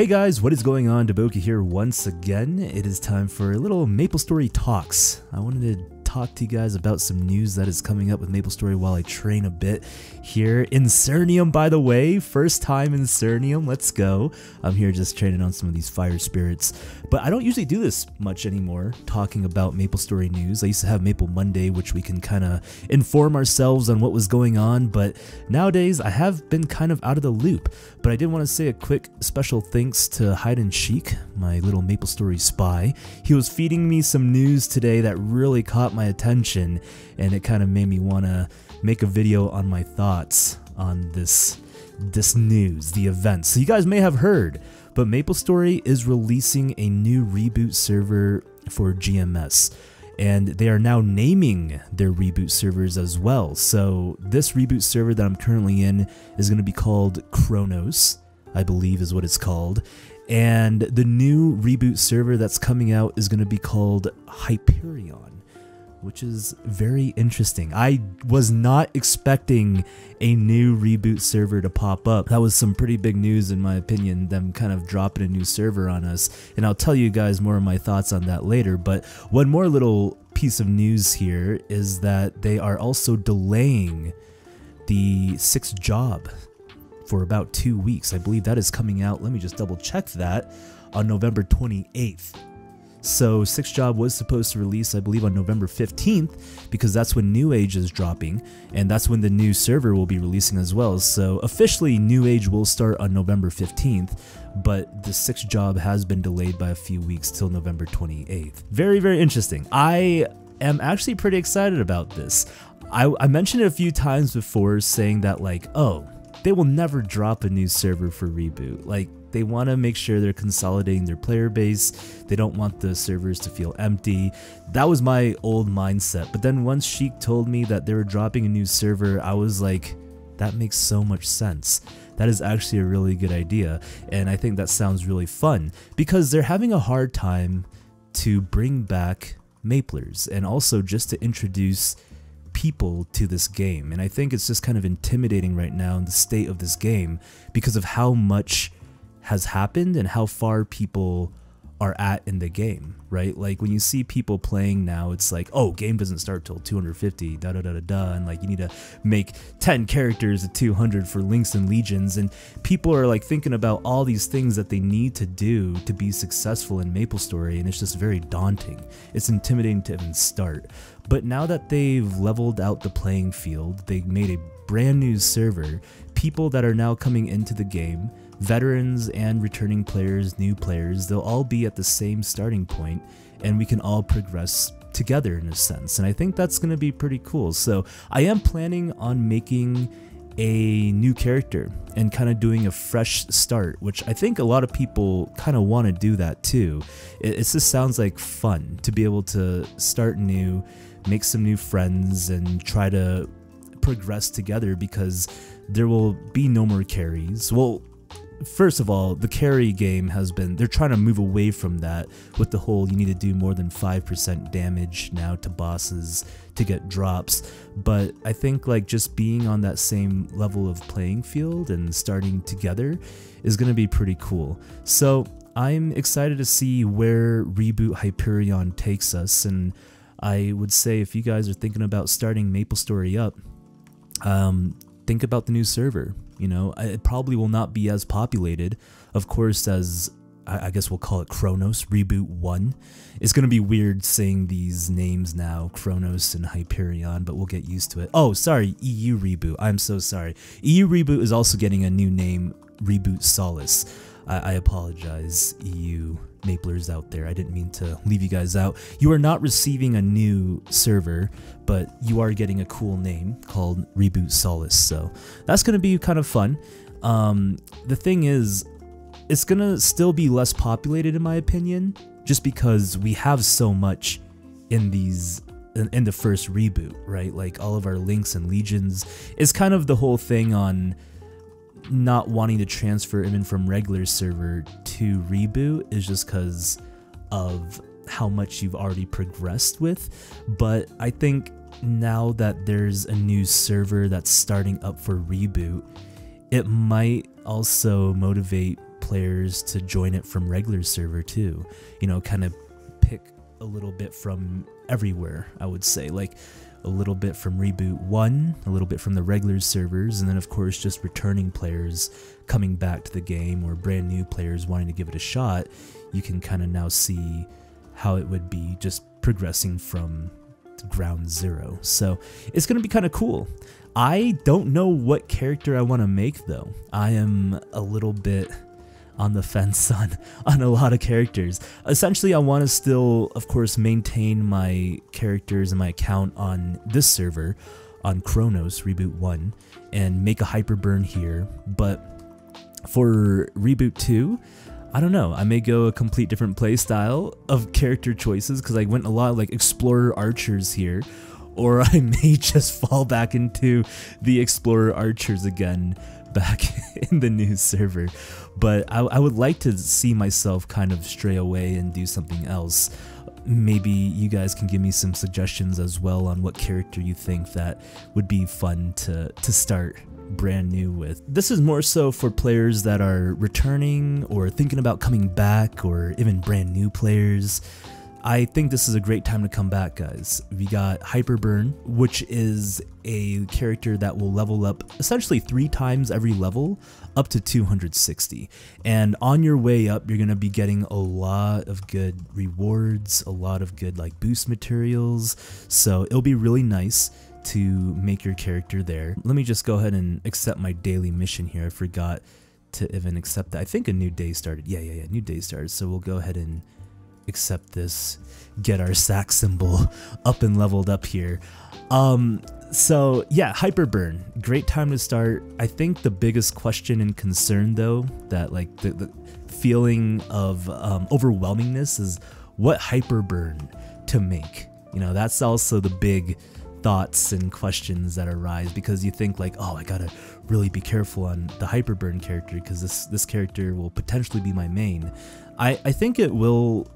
Hey guys, what is going on? Daboki here once again. It is time for a little MapleStory Talks. I wanted to talk to you guys about some news that is coming up with MapleStory while I train a bit here in Cernium, by the way. First time in Cernium, let's go. I'm here just training on some of these fire spirits. But I don't usually do this much anymore, talking about MapleStory news. I used to have Maple Monday, which we can kind of inform ourselves on what was going on, but nowadays I have been kind of out of the loop. But I did want to say a quick special thanks to Hide and Chic, my little MapleStory spy. He was feeding me some news today that really caught my my attention and it kind of made me want to make a video on my thoughts on this this news, the event. So you guys may have heard, but MapleStory is releasing a new reboot server for GMS and they are now naming their reboot servers as well. So this reboot server that I'm currently in is going to be called Kronos, I believe is what it's called. And the new reboot server that's coming out is going to be called Hyperion which is very interesting. I was not expecting a new reboot server to pop up. That was some pretty big news in my opinion, them kind of dropping a new server on us. And I'll tell you guys more of my thoughts on that later. But one more little piece of news here is that they are also delaying the sixth job for about two weeks. I believe that is coming out. Let me just double check that on November 28th. So Six Job was supposed to release, I believe, on November 15th because that's when New Age is dropping, and that's when the new server will be releasing as well. So officially, New Age will start on November 15th, but the Six Job has been delayed by a few weeks till November 28th. Very, very interesting. I am actually pretty excited about this. I, I mentioned it a few times before saying that, like, oh, they will never drop a new server for reboot. Like, they want to make sure they're consolidating their player base. They don't want the servers to feel empty. That was my old mindset. But then once Sheik told me that they were dropping a new server, I was like, that makes so much sense. That is actually a really good idea. And I think that sounds really fun because they're having a hard time to bring back Maplers and also just to introduce people to this game. And I think it's just kind of intimidating right now in the state of this game because of how much has happened and how far people are at in the game, right? Like when you see people playing now, it's like, oh, game doesn't start till 250, da da da da da, and like you need to make 10 characters at 200 for links and legions, and people are like thinking about all these things that they need to do to be successful in MapleStory, and it's just very daunting. It's intimidating to even start. But now that they've leveled out the playing field, they made a brand new server, people that are now coming into the game veterans and returning players, new players, they'll all be at the same starting point and we can all progress together in a sense. And I think that's going to be pretty cool. So I am planning on making a new character and kind of doing a fresh start, which I think a lot of people kind of want to do that too. It, it just sounds like fun to be able to start new, make some new friends, and try to progress together because there will be no more carries. Well, first of all, the carry game has been, they're trying to move away from that with the whole you need to do more than 5% damage now to bosses to get drops. But I think like just being on that same level of playing field and starting together is going to be pretty cool. So I'm excited to see where Reboot Hyperion takes us. And I would say if you guys are thinking about starting MapleStory up, um, think about the new server. You know, it probably will not be as populated, of course, as I guess we'll call it Kronos Reboot 1. It's going to be weird saying these names now, Kronos and Hyperion, but we'll get used to it. Oh, sorry, EU Reboot. I'm so sorry. EU Reboot is also getting a new name, Reboot Solis. I, I apologize, EU Maplers out there. I didn't mean to leave you guys out. You are not receiving a new server, but you are getting a cool name called Reboot Solis. So that's going to be kind of fun. Um, the thing is, it's going to still be less populated, in my opinion, just because we have so much in these in, in the first reboot, right? Like all of our links and legions is kind of the whole thing on not wanting to transfer even from regular server to reboot is just because of how much you've already progressed with. But I think now that there's a new server that's starting up for reboot, it might also motivate players to join it from regular server too. You know, kind of pick a little bit from everywhere, I would say. Like a little bit from Reboot 1, a little bit from the regular servers, and then, of course, just returning players coming back to the game or brand new players wanting to give it a shot. You can kind of now see how it would be just progressing from ground zero. So it's going to be kind of cool. I don't know what character I want to make though. I am a little bit on the fence on on a lot of characters. Essentially, I want to still, of course, maintain my characters and my account on this server, on Kronos Reboot One, and make a hyper burn here. But for Reboot Two, I don't know. I may go a complete different playstyle of character choices because I went a lot like Explorer Archers here, or I may just fall back into the Explorer Archers again back in the new server. But I, I would like to see myself kind of stray away and do something else. Maybe you guys can give me some suggestions as well on what character you think that would be fun to, to start brand new with. This is more so for players that are returning or thinking about coming back or even brand new players. I think this is a great time to come back, guys. We got Hyperburn, which is a character that will level up essentially three times every level up to 260. And on your way up, you're going to be getting a lot of good rewards, a lot of good like boost materials. So it'll be really nice to make your character there. Let me just go ahead and accept my daily mission here. I forgot to even accept that. I think a new day started. Yeah, yeah, yeah, new day started. So we'll go ahead and accept this, get our sack symbol up and leveled up here. Um, so yeah, Hyperburn, great time to start. I think the biggest question and concern though, that like the, the feeling of um, overwhelmingness is what Hyperburn to make. You know, that's also the big thoughts and questions that arise because you think like, oh, I gotta really be careful on the Hyperburn character because this this character will potentially be my main. I I think it will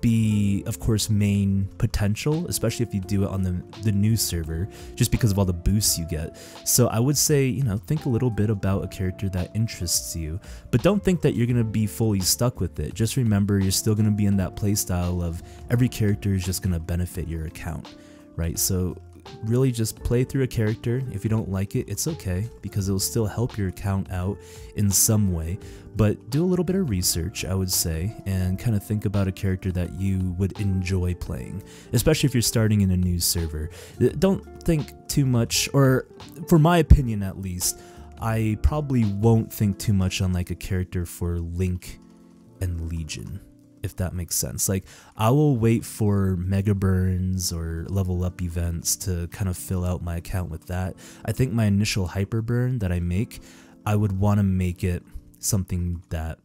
be, of course, main potential, especially if you do it on the, the new server, just because of all the boosts you get. So I would say, you know, think a little bit about a character that interests you, but don't think that you're going to be fully stuck with it. Just remember, you're still going to be in that playstyle of every character is just going to benefit your account, right? So really just play through a character. If you don't like it, it's okay because it'll still help your account out in some way. But do a little bit of research, I would say, and kind of think about a character that you would enjoy playing, especially if you're starting in a new server. Don't think too much, or for my opinion at least, I probably won't think too much on like a character for Link and Legion if that makes sense. Like I will wait for mega burns or level up events to kind of fill out my account with that. I think my initial hyper burn that I make, I would want to make it something that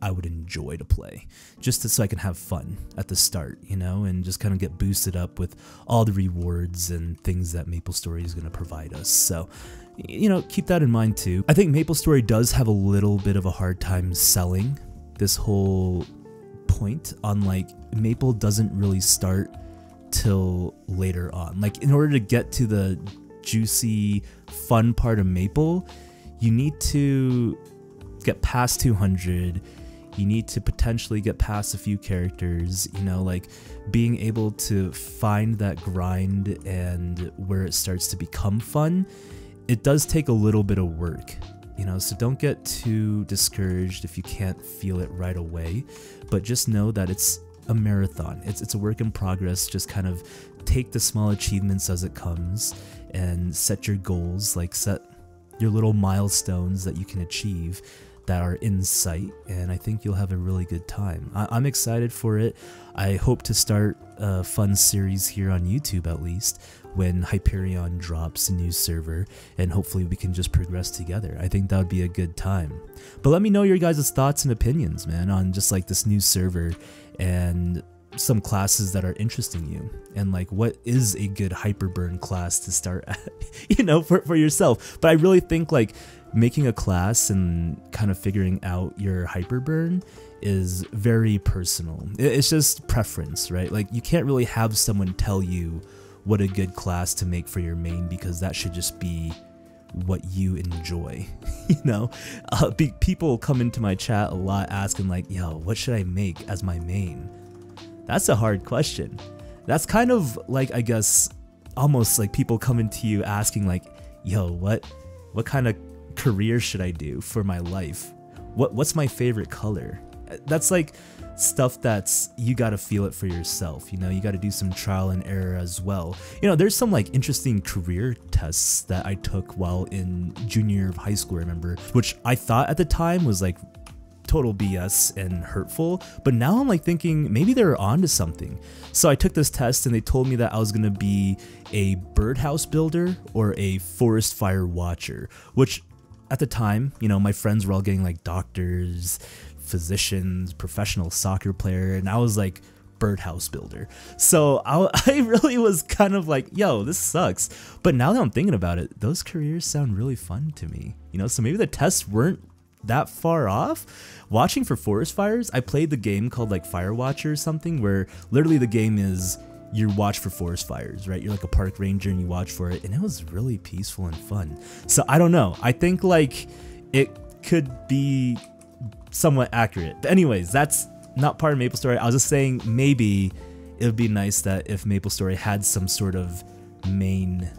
I would enjoy to play, just to, so I can have fun at the start, you know, and just kind of get boosted up with all the rewards and things that Maple Story is going to provide us. So, you know, keep that in mind too. I think Maple Story does have a little bit of a hard time selling this whole point on like Maple doesn't really start till later on. Like in order to get to the juicy fun part of Maple, you need to get past 200 you need to potentially get past a few characters you know like being able to find that grind and where it starts to become fun it does take a little bit of work you know so don't get too discouraged if you can't feel it right away but just know that it's a marathon. It's, it's a work in progress. Just kind of take the small achievements as it comes and set your goals like set your little milestones that you can achieve that are in sight, and I think you'll have a really good time. I- am excited for it. I hope to start a fun series here on YouTube at least when Hyperion drops a new server, and hopefully we can just progress together. I think that would be a good time. But let me know your guys' thoughts and opinions, man, on just like this new server and some classes that are interesting you and like what is a good hyperburn class to start at, you know for, for yourself but i really think like making a class and kind of figuring out your hyperburn is very personal. It's just preference, right? Like you can't really have someone tell you what a good class to make for your main because that should just be what you enjoy. you know, uh, be, people come into my chat a lot asking like, "Yo, what should I make as my main?" That's a hard question. That's kind of like I guess almost like people coming to you asking like, "Yo, what what kind of career should I do for my life? What what's my favorite color?" That's like stuff that's you got to feel it for yourself you know you got to do some trial and error as well you know there's some like interesting career tests that i took while in junior year of high school remember which i thought at the time was like total bs and hurtful but now i'm like thinking maybe they're onto something so i took this test and they told me that i was going to be a birdhouse builder or a forest fire watcher which at the time, you know, my friends were all getting like doctors, physicians, professional soccer player, and I was like birdhouse builder. So I, I really was kind of like, yo, this sucks. But now that I'm thinking about it, those careers sound really fun to me. You know, so maybe the tests weren't that far off. Watching for forest fires, I played the game called like Firewatcher or something where literally the game is you watch for forest fires, right? You're like a park ranger and you watch for it, and it was really peaceful and fun. So I don't know. I think like it could be somewhat accurate. But anyways, that's not part of Maple Story. I was just saying maybe it would be nice that if Maple Story had some sort of main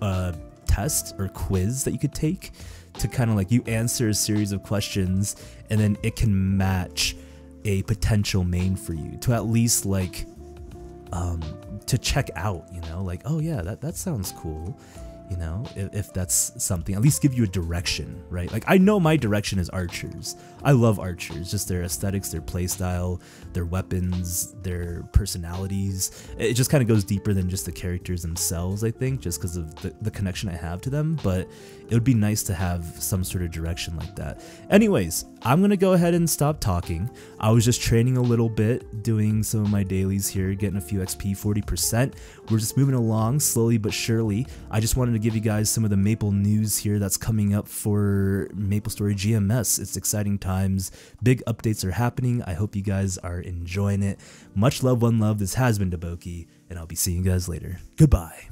uh, test or quiz that you could take to kind of like you answer a series of questions and then it can match a potential main for you to at least like um to check out you know like oh yeah that that sounds cool you know if, if, that's something at least give you a direction right? Like i know my direction is archers. I love archers just their aesthetics their playstyle their weapons their personalities. It just kind of goes deeper than just the characters themselves i think just because of the, the connection i have to them but it would be nice to have some sort of direction like that. Anyways i'm gonna go ahead and stop talking i was just training a little bit doing some of my dailies here getting a few xp 40% we're just moving along slowly but surely i just wanted to give you guys some of the Maple news here that's coming up for Maple Story GMS. It's exciting times. Big updates are happening. I hope you guys are enjoying it. Much love, one love. This has been Daboki, and I'll be seeing you guys later. Goodbye.